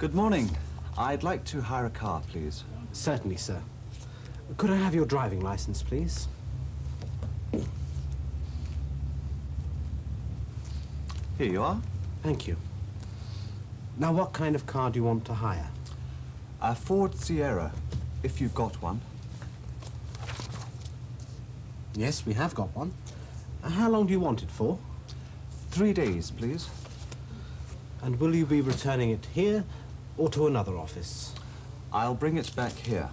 Good morning. I'd like to hire a car, please. Certainly, sir. Could I have your driving license, please? Here you are. Thank you. Now, what kind of car do you want to hire? A Ford Sierra, if you've got one. Yes, we have got one. How long do you want it for? Three days, please. And will you be returning it here or to another office? I'll bring it back here.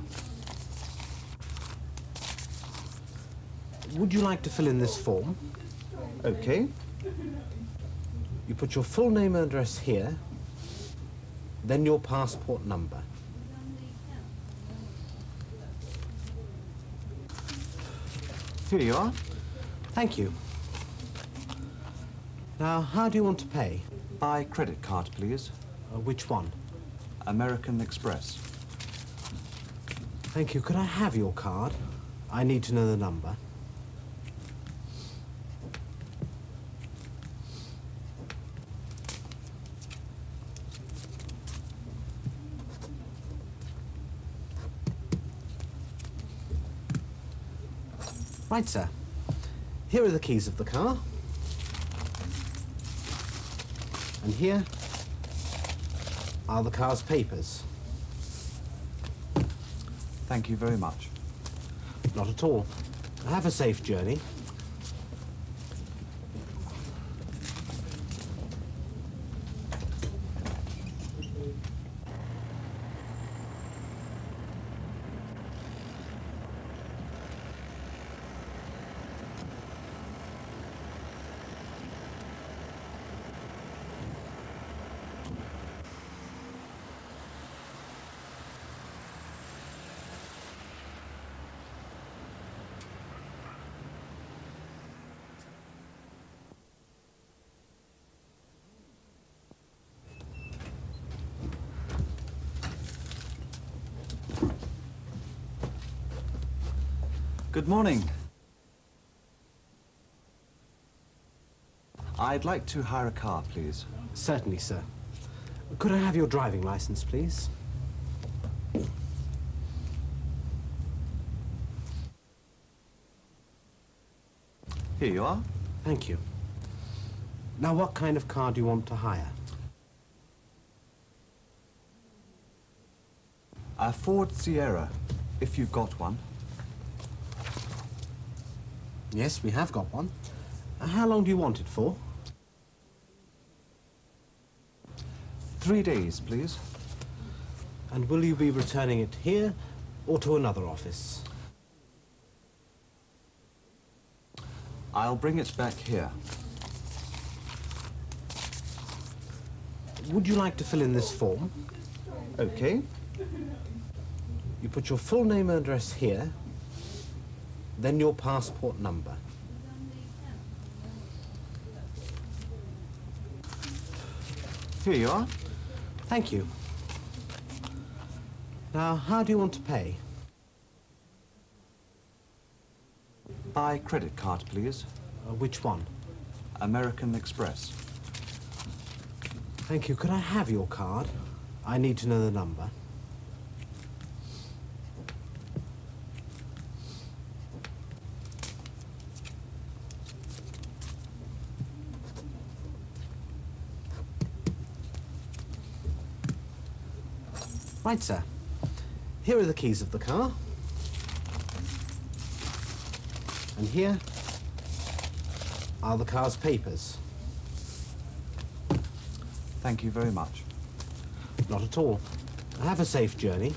Would you like to fill in this form? Okay. You put your full name and address here, then your passport number. Here you are. Thank you. Now, how do you want to pay? By credit card, please. Uh, which one? American Express. Thank you. Could I have your card? I need to know the number. Right, sir. Here are the keys of the car. And here are the car's papers. Thank you very much. Not at all. Have a safe journey. Good morning. I'd like to hire a car, please. Certainly, sir. Could I have your driving license, please? Here you are. Thank you. Now, what kind of car do you want to hire? A Ford Sierra, if you've got one. Yes, we have got one. Uh, How long do you want it for? Three days, please. And will you be returning it here or to another office? I'll bring it back here. Would you like to fill in this form? Okay. You put your full name and address here, then your passport number. Here you are. Thank you. Now, how do you want to pay? By credit card, please. Uh, which one? American Express. Thank you. Could I have your card? I need to know the number. Right, sir. Here are the keys of the car. And here are the car's papers. Thank you very much. Not at all. Have a safe journey.